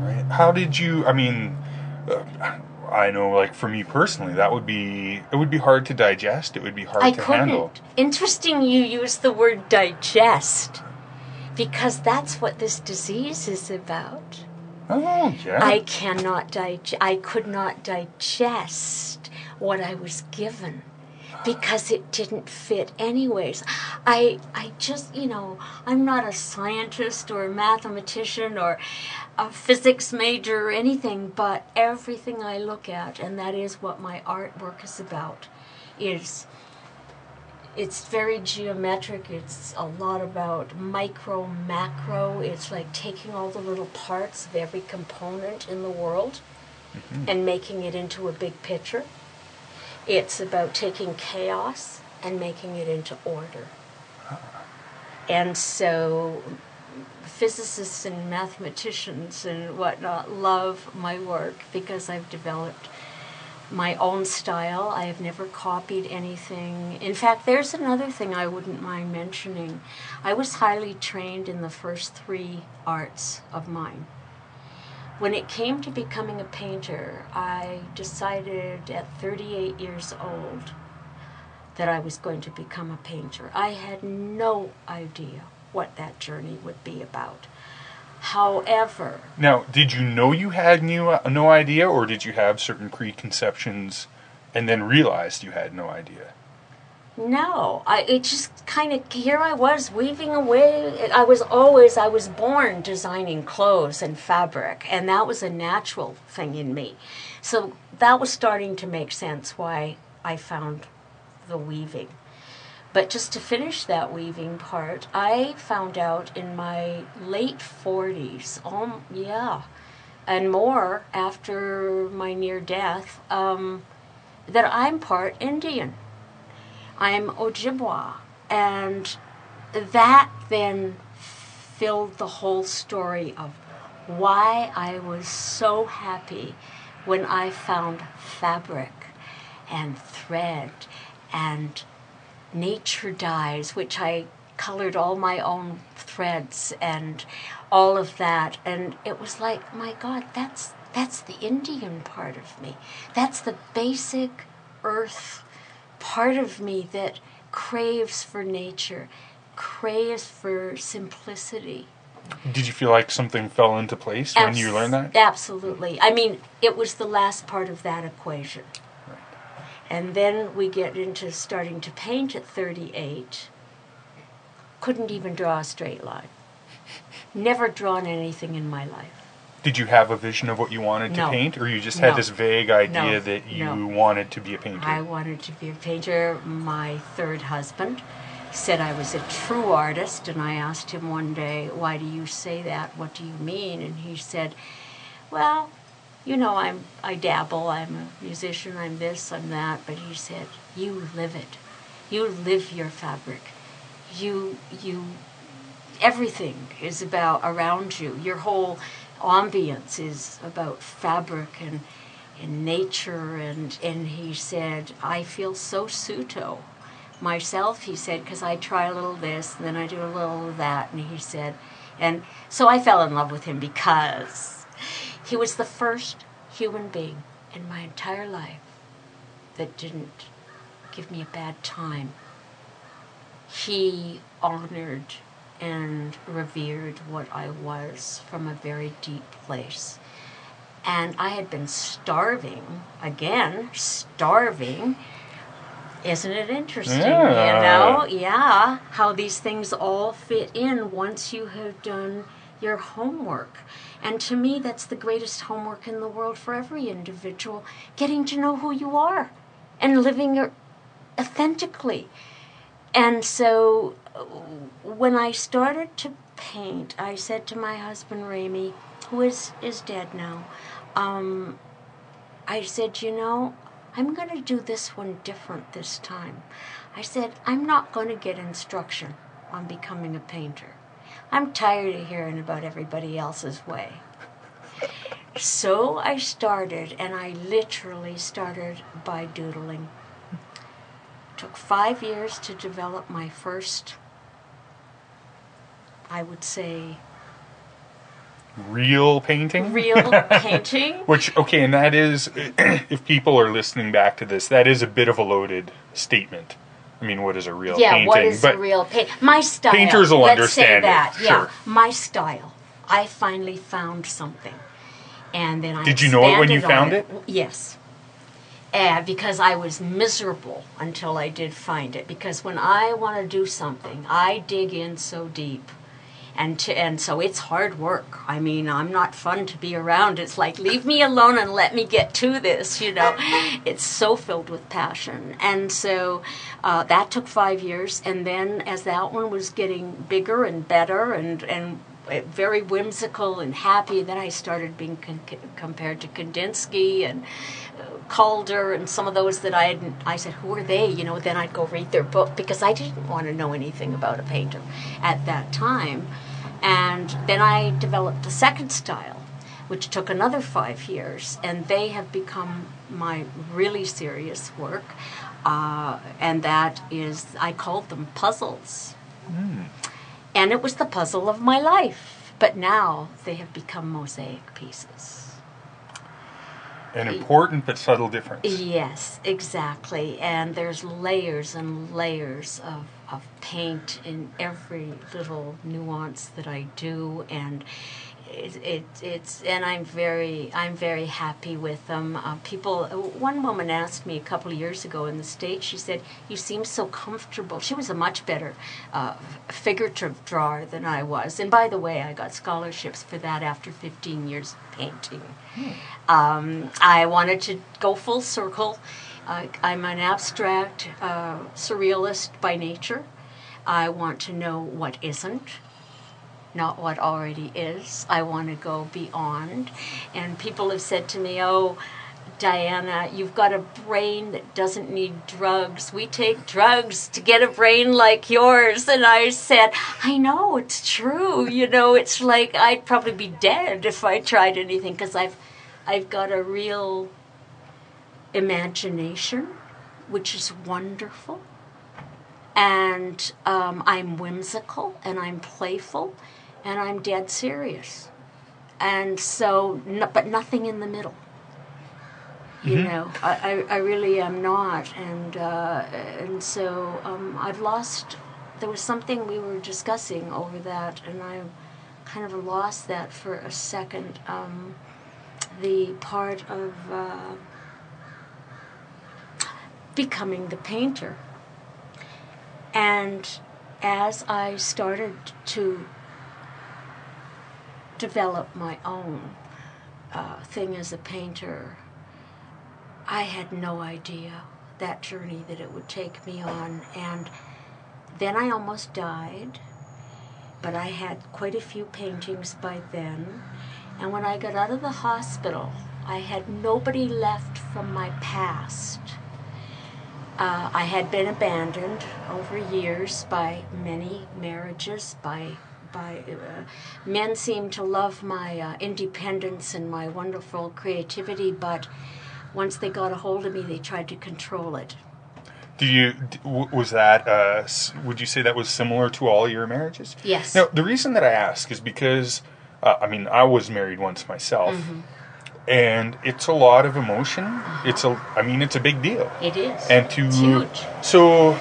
Right. How did you? I mean, uh, I know, like for me personally, that would be it would be hard to digest. It would be hard I to couldn't. handle. Interesting you use the word digest because that's what this disease is about. Oh yeah. I cannot digest, I could not digest what I was given because it didn't fit anyways. I I just, you know, I'm not a scientist or a mathematician or a physics major or anything, but everything I look at and that is what my artwork is about is it's very geometric. It's a lot about micro, macro. It's like taking all the little parts of every component in the world mm-hmm. and making it into a big picture. It's about taking chaos and making it into order. Uh-huh. And so physicists and mathematicians and whatnot love my work because I've developed my own style. I have never copied anything. In fact, there's another thing I wouldn't mind mentioning. I was highly trained in the first three arts of mine. When it came to becoming a painter, I decided at 38 years old that I was going to become a painter. I had no idea what that journey would be about. However, now, did you know you had new, uh, no idea, or did you have certain preconceptions and then realized you had no idea? No, I it just kind of here I was weaving away. I was always I was born designing clothes and fabric, and that was a natural thing in me. So that was starting to make sense why I found the weaving. But just to finish that weaving part, I found out in my late 40s, um, yeah, and more after my near death, um, that I'm part Indian. I'm Ojibwa. And that then filled the whole story of why I was so happy when I found fabric and thread and nature dyes, which I colored all my own threads and all of that. And it was like, my God, that's that's the Indian part of me. That's the basic earth part of me that craves for nature, craves for simplicity. Did you feel like something fell into place when you learned that? Absolutely. I mean, it was the last part of that equation. And then we get into starting to paint at 38. Couldn't even draw a straight line. Never drawn anything in my life. Did you have a vision of what you wanted to No. paint, or you just had No. this vague idea No. that you No. wanted to be a painter? I wanted to be a painter. My third husband said I was a true artist, and I asked him one day, Why do you say that? What do you mean? And he said, Well, you know, I'm I dabble, I'm a musician, I'm this, I'm that, but he said, You live it. You live your fabric. You you everything is about around you. Your whole ambience is about fabric and and nature and and he said I feel so Suto myself he said because I try a little this and then I do a little of that and he said and so I fell in love with him because he was the first human being in my entire life that didn't give me a bad time. He honored and revered what I was from a very deep place. And I had been starving, again, starving. Isn't it interesting? Yeah. You know? Yeah. How these things all fit in once you have done your homework. And to me, that's the greatest homework in the world for every individual getting to know who you are and living your authentically. And so uh, when I started to paint, I said to my husband Ramy, who is, is dead now, um, I said, you know, I'm going to do this one different this time. I said, I'm not going to get instruction on becoming a painter. I'm tired of hearing about everybody else's way. So I started, and I literally started by doodling. Took five years to develop my first, I would say, real painting. real painting. Which okay, and that is, if people are listening back to this, that is a bit of a loaded statement. I mean, what is a real Yeah, painting? what is but a real paint? My style. Painters will let's understand say it, that. Yeah, sure. my style. I finally found something, and then I. Did you know it when you found it? found Yes. Uh, because I was miserable until I did find it. Because when I want to do something, I dig in so deep. And, to, and so it's hard work. I mean, I'm not fun to be around. It's like, leave me alone and let me get to this, you know. It's so filled with passion. And so uh, that took five years. And then as that one was getting bigger and better and, and uh, very whimsical and happy, then I started being con- compared to Kandinsky and uh, Calder and some of those that I had. I said, "Who are they?" You know. Then I'd go read their book because I didn't want to know anything about a painter at that time. And then I developed a second style, which took another five years, and they have become my really serious work. Uh, and that is, I called them puzzles. And it was the puzzle of my life. But now they have become mosaic pieces. An important but subtle difference. Yes, exactly. And there's layers and layers of, of paint in every little nuance that I do, and it, it, it's and I'm very I'm very happy with them. Uh, people, one woman asked me a couple of years ago in the states. She said, "You seem so comfortable." She was a much better uh, figurative drawer than I was, and by the way, I got scholarships for that after 15 years of painting. Um, I wanted to go full circle. Uh, I'm an abstract uh, surrealist by nature. I want to know what isn't, not what already is. I want to go beyond. And people have said to me, oh, Diana, you've got a brain that doesn't need drugs. We take drugs to get a brain like yours. And I said, I know, it's true. You know, it's like I'd probably be dead if I tried anything because I've, I've got a real imagination, which is wonderful. And um, I'm whimsical and I'm playful and I'm dead serious. And so, no, but nothing in the middle. You know, I, I, I really am not. And, uh, and so um, I've lost, there was something we were discussing over that, and I kind of lost that for a second. Um, the part of uh, becoming the painter. And as I started to develop my own uh, thing as a painter, I had no idea that journey that it would take me on. And then I almost died, but I had quite a few paintings by then. And when I got out of the hospital, I had nobody left from my past. Uh, I had been abandoned over years by many marriages. By by uh, men seemed to love my uh, independence and my wonderful creativity, but once they got a hold of me, they tried to control it. Do you was that? Uh, would you say that was similar to all your marriages? Yes. Now the reason that I ask is because uh, I mean I was married once myself, Mm-hmm. and it's a lot of emotion. It's a I mean it's a big deal. It is. and to It's huge. so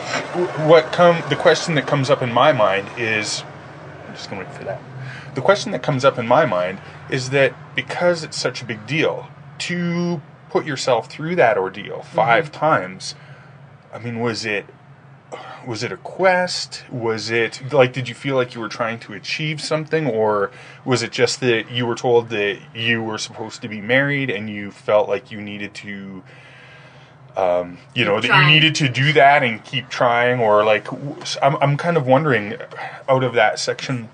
what come the question that comes up in my mind is just gonna wait for that. The question that comes up in my mind is that because it's such a big deal to put yourself through that ordeal mm-hmm. 5 times i mean was it was it a quest? Was it like did you feel like you were trying to achieve something? Or was it just that you were told that you were supposed to be married and you felt like you needed to um, you know that you needed to do that and keep trying or like I'm, I'm kind of wondering out of that section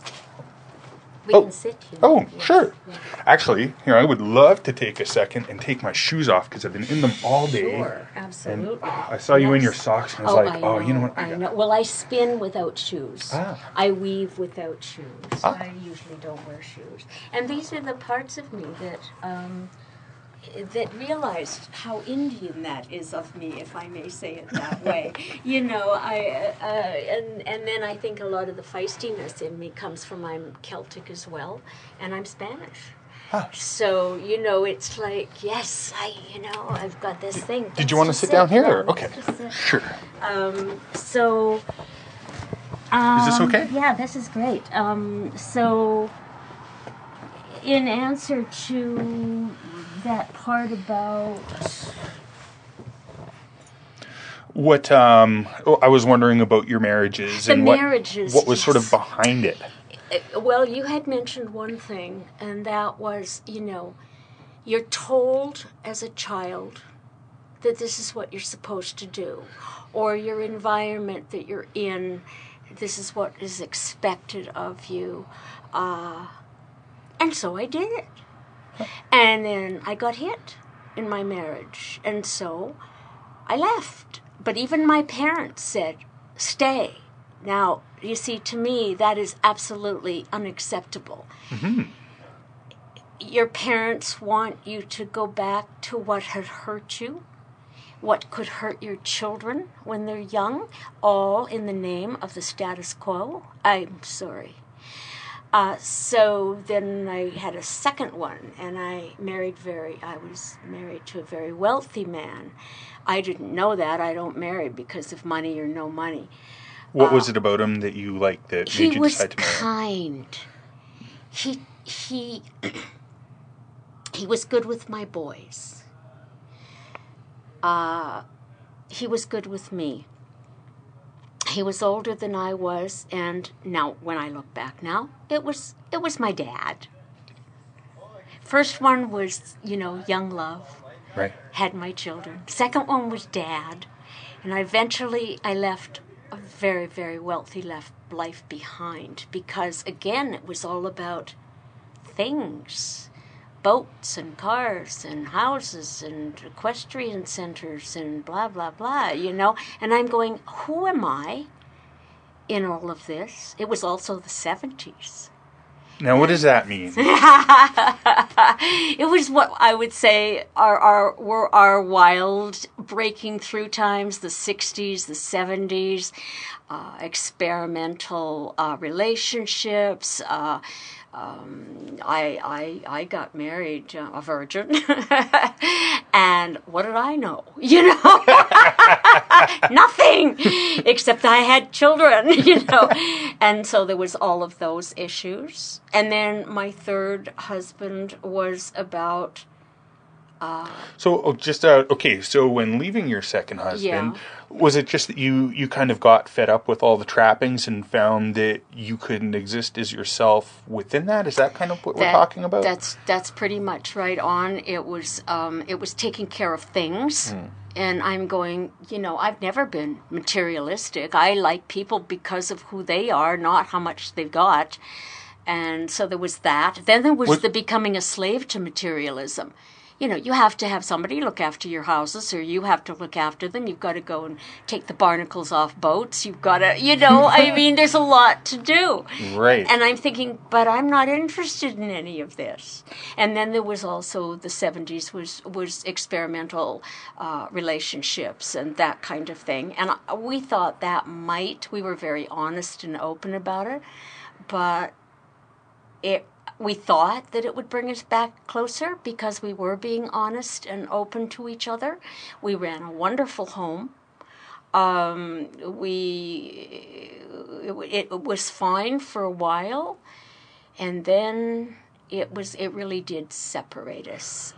We Oh. can sit here. oh Yes. sure Yeah. actually here i would love to take a second and take my shoes off because i've been in them all day Sure, absolutely. and absolutely. i saw you in your socks and i was like I oh you know what I got- know. Well, I spin without shoes. Ah. I weave without shoes. Ah. I usually don't wear shoes. And these are the parts of me that, um, that realized how Indian that is of me, if I may say it that way. you know, I uh, and and then I think a lot of the feistiness in me comes from I'm Celtic as well, and I'm Spanish. Huh. So you know, it's like yes, I you know I've got this thing. Did you want to sit down here? Okay. Sure. Um, so. Is this um, okay? Yeah, this is great. Um, so, in answer to that part about What um, oh, I was wondering about your marriages The and what, marriages, what was sort of behind it. Uh, Well, you had mentioned one thing, and that was, you know, you're told as a child that this is what you're supposed to do, or your environment that you're in, this is what is expected of you. Uh, and so I did it. And then I got hit in my marriage, and so I left. But even my parents said, stay. Now, you see, to me, that is absolutely unacceptable. Mm-hmm. Your parents want you to go back to what had hurt you, what could hurt your children when they're young, all in the name of the status quo. I'm sorry. Uh, so then I had a second one, and I married very. I was married to a very wealthy man. I didn't know that. I don't marry because of money or no money. What was it about him that you liked that made you decide to marry? kind. He he he was good with my boys. Uh, he was good with me. He was older than I was, and now when I look back now, it was it was my dad. First one was, you know, young love Right. had my children. Second one was dad, and I eventually I left a very very wealthy left life behind because again it was all about things, boats and cars and houses and equestrian centers and blah blah blah. You know, and I'm going, who am I? In all of this, it was also the seventies. Now, what does that mean? it was what I would say are our were our wild breaking through times, the '60s, the '70s, uh, experimental uh, relationships. Uh, um, I, I I got married uh, a virgin, and what did I know? You know, nothing except I had children. You know, and so there was all of those issues. And then my third husband was about So, oh, just uh, okay. So, when leaving your second husband, was it just that you you kind of got fed up with all the trappings and found that you couldn't exist as yourself within that? Is that kind of what we're talking about? That's that's pretty much right on. It was um, it was taking care of things. And I'm going, you know, I've never been materialistic. I like people because of who they are, not how much they've got. And so there was that. Then there was Was- the becoming a slave to materialism. You know, you have to have somebody look after your houses, or you have to look after them. You've got to go and take the barnacles off boats. You've got to, you know, I mean, there's a lot to do. right. And I'm thinking, but I'm not interested in any of this. And then there was also the 70s was was experimental uh, relationships and that kind of thing. And we thought that might. We were very honest and open about it, but it. We thought that it would bring us back closer because we were being honest and open to each other. We ran a wonderful home um, we it, it was fine for a while and then it was it really did separate us